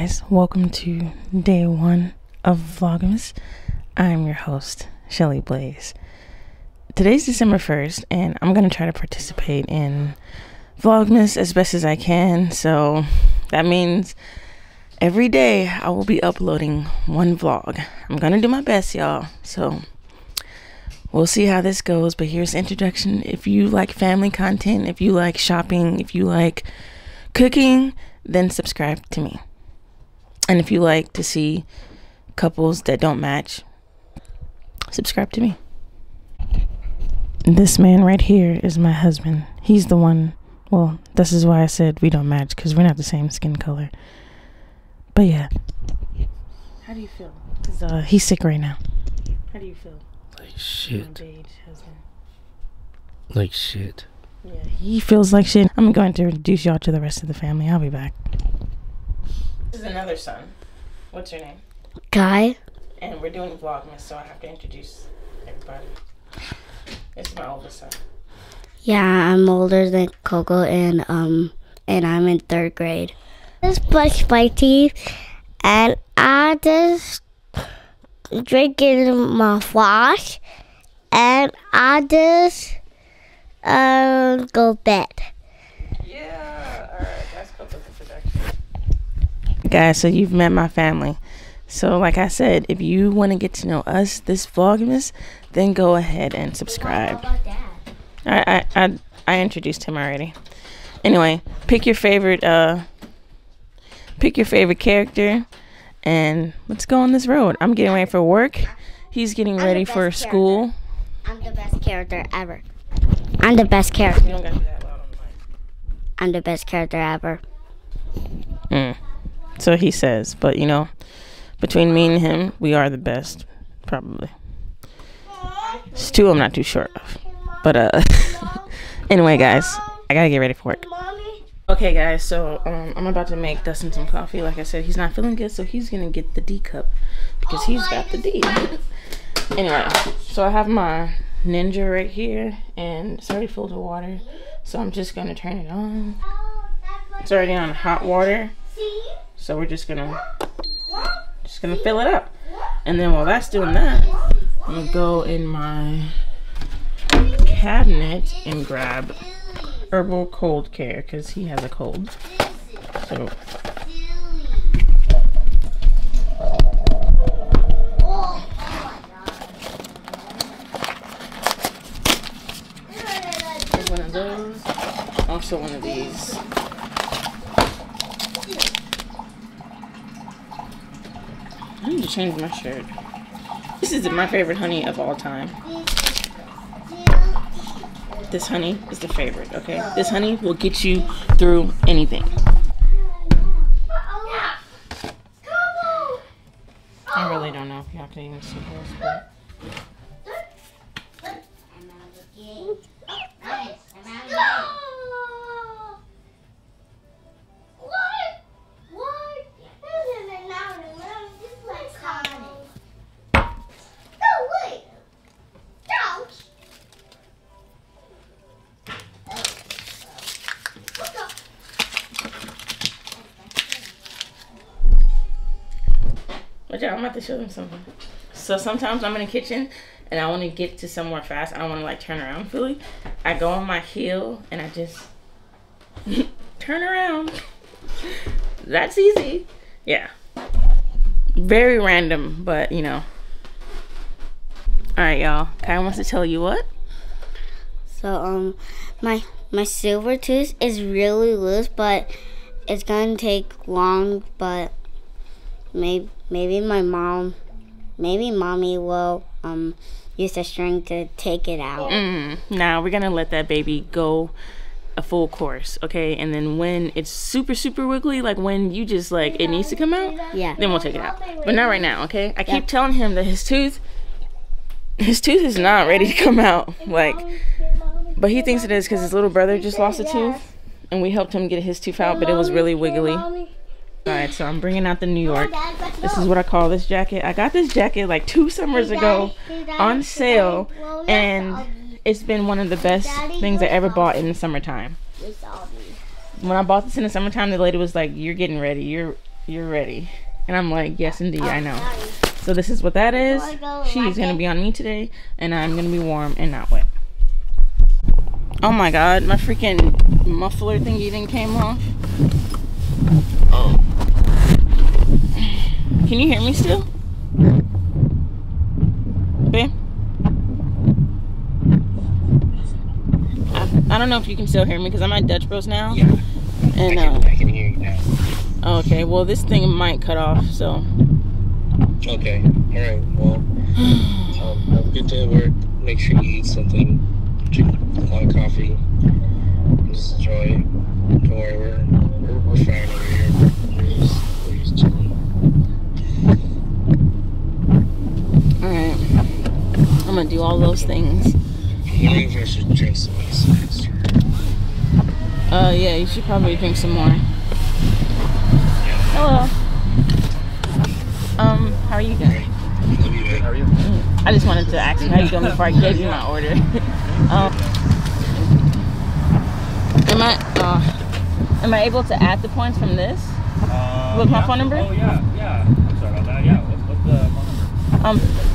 guys, welcome to day one of Vlogmas. I'm your host, Chelly Blaze. Today's December 1st, and I'm gonna try to participate in Vlogmas as best as I can. So that means every day I will be uploading one vlog. I'm gonna do my best, y'all. So we'll see how this goes. But here's the introduction. If you like family content, if you like shopping, if you like cooking, then subscribe to me. And if you like to see couples that don't match, subscribe to me. This man right here is my husband. He's the one. Well, this is why I said we don't match because we're not the same skin color. But yeah. How do you feel? Cause uh, he's sick right now. How do you feel? Like My shit. husband. Like shit. Yeah, he feels like shit. I'm going to introduce y'all to the rest of the family. I'll be back. This is another son. What's your name? Guy, And we're doing Vlogmas, so I have to introduce everybody. This is my oldest son. yeah, I'm older than Coco, and um, and I'm in third grade. Just brush my teeth, and I just drinking my wash, and I just um go bed. Yeah, alright, that's cool with the production. Guys, so you've met my family. So, like I said, if you want to get to know us, this Vlogmas, then go ahead and subscribe. I, I, I, I introduced him already. Anyway, pick your favorite, uh, pick your favorite character, and let's go on this road. I'm getting ready for work. He's getting ready for character. school. I'm the best character ever. I'm the best character. You don't gotta do that loud on the mic. I'm the best character ever. Mm. So he says, but you know, between me and him, we are the best, probably. It's two I'm not too sure of, but uh, anyway, guys, I gotta get ready for work. Okay, guys, so um, I'm about to make Dustin some coffee. Like I said, he's not feeling good, so he's gonna get the D cup because he's got the D. anyway, so I have my Ninja right here, and it's already filled with water, so I'm just gonna turn it on. It's already on hot water. So we're just gonna just gonna fill it up. And then while that's doing that, I'm gonna go in my cabinet and grab herbal cold care because he has a cold. So one of. Also one of these. I need to change my shirt. This is my favorite honey of all time. This honey is the favorite, okay? This honey will get you through anything. I really don't know if you have to even see this, but Watch out, I'm about to show them something. So sometimes I'm in the kitchen and I want to get to somewhere fast. I don't want to like turn around fully. I go on my heel and I just turn around. That's easy. Yeah. Very random, but you know. All right, y'all. Kai wants to tell you what? So um, my my silver tooth is really loose, but it's gonna take long. But maybe maybe my mom, maybe mommy will um use a string to take it out. Mm, now we're gonna let that baby go a full course, okay? And then when it's super super wiggly, like when you just like it needs to come out, Yeah. then we'll take it out. But not right now, okay? I keep telling him that his tooth, his tooth is not ready to come out, like. But he thinks it is because his little brother just lost a tooth, and we helped him get his tooth out, but it was really wiggly. All right, so I'm bringing out the New York. This is what I call this jacket. I got this jacket like two summers ago on sale, and it's been one of the best things I ever bought in the summertime. When I bought this in the summertime, the lady was like, "You're getting ready. You're you're ready. And I'm like, yes, indeed, I know. So this is what that is. She's gonna be on me today, and I'm gonna be warm and not wet. Oh my god, my freaking muffler thingy didn't came off. Oh. Can you hear me still? Okay. I, I don't know if you can still hear me because I'm at Dutch Bros now. Yeah, And I can, uh, I can hear you now. okay, well this thing might cut off, so Okay, all right. Well, um, have a good day at work. Make sure you eat something. Drink a lot of coffee. Just enjoy. Don't worry, we're we're, we're fine over here. We're just, we're just chilling. alright. I'm gonna do all those things. I'm wondering I should drink some of. Uh yeah, you should probably drink some more. Hello. Um, how are you doing? Love you, man. How are you? I just wanted to ask you how you doing before I gave you my order. um, am I uh, am I able to add the points from this? Um, With my yeah. phone number? Oh yeah, yeah. I'm sorry about that. Yeah. What's, what's the phone number? Um.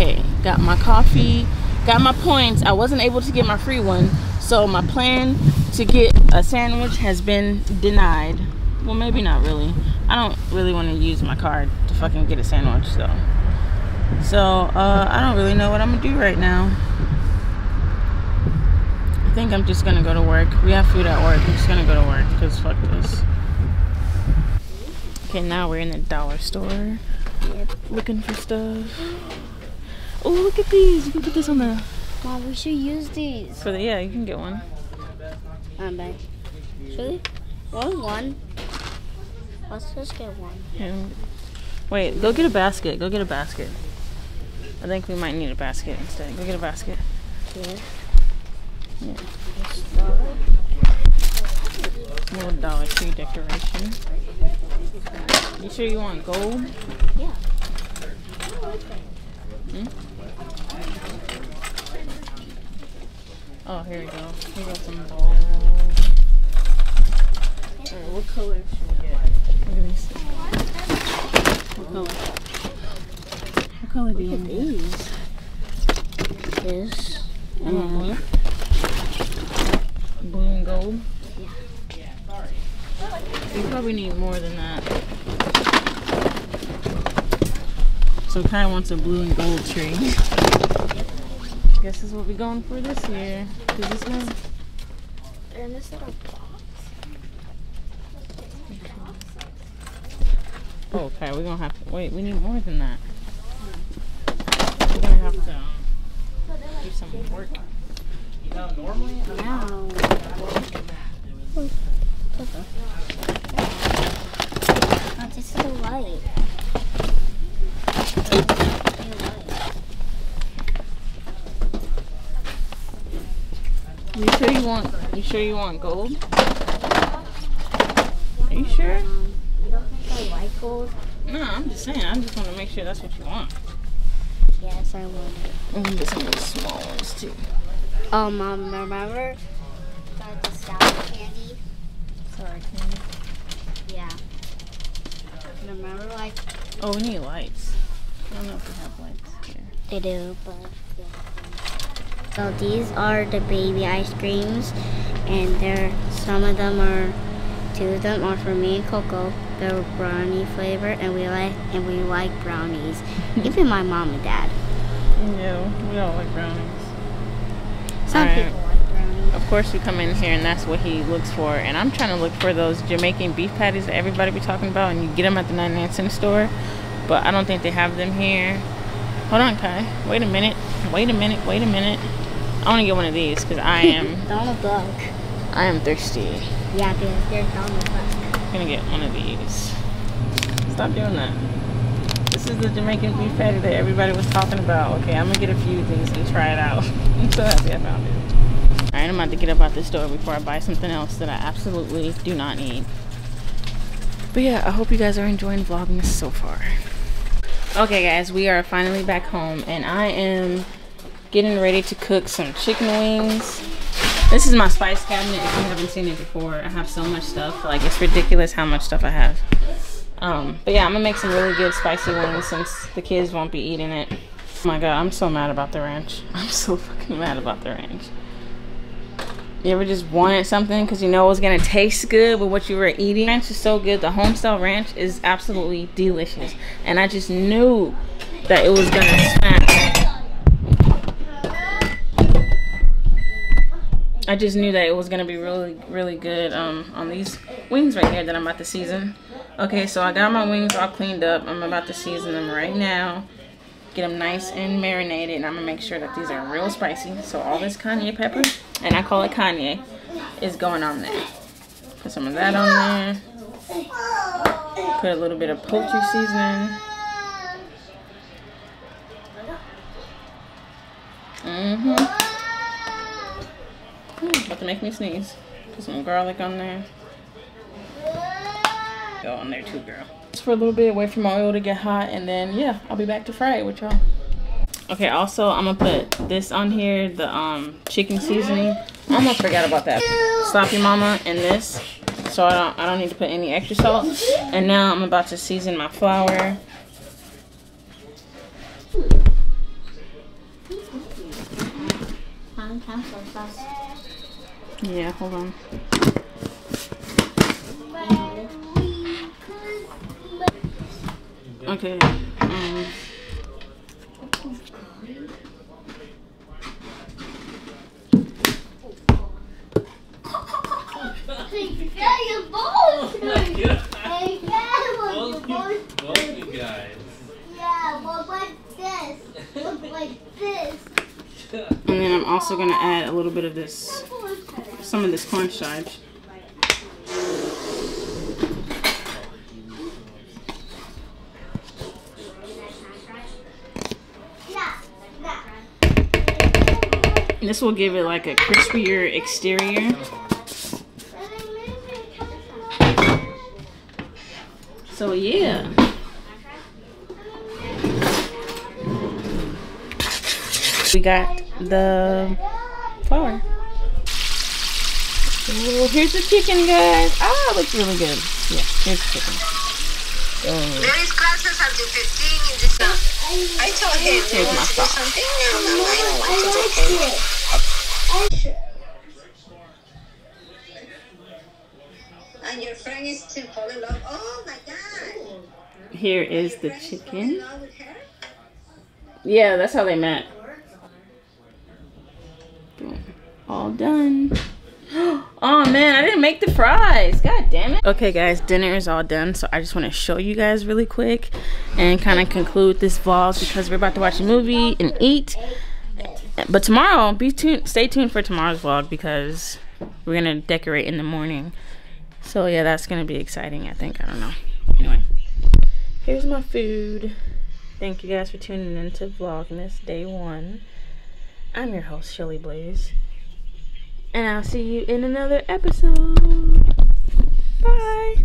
Okay, got my coffee, got my points. I wasn't able to get my free one, so my plan to get a sandwich has been denied. Well, maybe not really. I don't really want to use my card to fucking get a sandwich, so. So, uh, I don't really know what I'm gonna do right now. I think I'm just gonna go to work. We have food at work. I'm just gonna go to work because fuck this. Okay, now we're in the dollar store. Looking for stuff. Oh, look at these. You can put this on the. Mom, we should use these. For the yeah, you can get one. I'm back. Should we? Only one. Let's just get one. Yeah. Wait, go get a basket. Go get a basket. I think we might need a basket instead. Go get a basket. Yeah. Yeah. Little Dollar Tree decoration. You sure you want gold? Yeah. Hmm? Oh, here we go. We got some balls. Alright, what color should we get? Look at these. What color? What color do you want? These. This. You want blue? Blue and gold? We probably need more than that. So kind of wants a blue and gold tree. Guess this is what we're going for this year. Cause this one, And this little box. oh, okay, we're gonna have to wait. We need more than that. We're gonna have to um, do some work. Now. Oh, this is a light. You sure you want? You sure you want gold? Are you sure? Um, you don't think I like gold? No, I'm just saying. I just want to make sure that's what you want. Yes, I want it. Gonna get some of the small ones too. Oh, mom, remember the, sour candy? Sorry, Candy. Yeah. Remember, like, Oh, we need lights. I don't know if we have lights here. they do, but yeah. So these are the baby ice creams, and they're some of them are, two of them are for me and Coco. They're brownie flavor, and we like and we like brownies. Even my mom and dad. Yeah, we all like brownies. Some Alright. people like brownies. Of course, we come in here and that's what he looks for. And I'm trying to look for those Jamaican beef patties that everybody be talking about, and you get them at the 99 cent store. But I don't think they have them here. Hold on, Kai. Wait a minute. Wait a minute. Wait a minute. I want to get one of these because I am Donald Duck. I am thirsty. Yeah, because they're Donald Duck. I'm gonna get one of these. Stop doing that. This is the Jamaican beef patty that everybody was talking about. Okay, I'm gonna get a few things and try it out. I'm so happy I found it. Alright, I'm about to get up out the store before I buy something else that I absolutely do not need. But yeah, I hope you guys are enjoying Vlogmas so far. Okay guys, we are finally back home and I am getting ready to cook some chicken wings This is my spice cabinet. If you haven't seen it before, I have so much stuff. Like it's ridiculous how much stuff I have. Um, but yeah, I'm gonna make some really good spicy wings since the kids won't be eating it. Oh my god, I'm so mad about the ranch. I'm so fucking mad about the ranch. You ever just wanted something because you know it was gonna taste good with what you were eating? Ranch is so good. The homestyle ranch is absolutely delicious, and I just knew that it was gonna smash. I just knew that it was gonna be really, really good um, on these wings right here that I'm about to season. Okay, so I got my wings all cleaned up. I'm about to season them right now. Get them nice and marinated, and I'm gonna make sure that these are real spicy. So all this Kanye pepper, and I call it Kanye, is going on there. Put some of that on there. Put a little bit of poultry seasoning. Mm-hmm. Mm, about to make me sneeze. Put some garlic on there. Go on there too, girl. Just for a little bit, wait for my oil to get hot, and then yeah, I'll be back to fry it with y'all. Okay, also I'm gonna put this on here, the um chicken seasoning. I almost forgot about that. Slap Ya Mama and this. So I don't I don't need to put any extra salt. And now I'm about to season my flour. Yeah, hold on. Like this. Um, and then I'm also gonna add a little bit of this, some of this cornstarch. This will give it like a crispier exterior. So yeah. We got the flour. Oh, here's the chicken, guys. Ah, it looks really good. Yeah, here's the chicken. Oh, There is classes until 15 in this I told him Here's you want to do something. No, no, I don't want to here is the Friend is fall in chicken. love with her? Yeah, that's how they met. Boom. All done. Oh man, I didn't make the fries. God damn it. Okay guys, dinner is all done. So I just want to show you guys really quick and kind of conclude this vlog because we're about to watch a movie and eat. But tomorrow, be tuned stay tuned for tomorrow's vlog because we're gonna decorate in the morning. So yeah, that's gonna be exciting, I think. I don't know. Here's my food. Thank you guys for tuning in to Vlogmas Day 1. I'm your host, Chelly Blaze. And I'll see you in another episode. Bye.